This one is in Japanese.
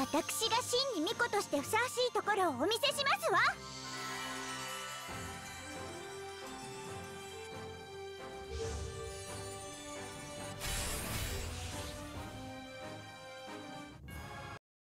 私が真に巫女としてふさわしいところをお見せしますわ。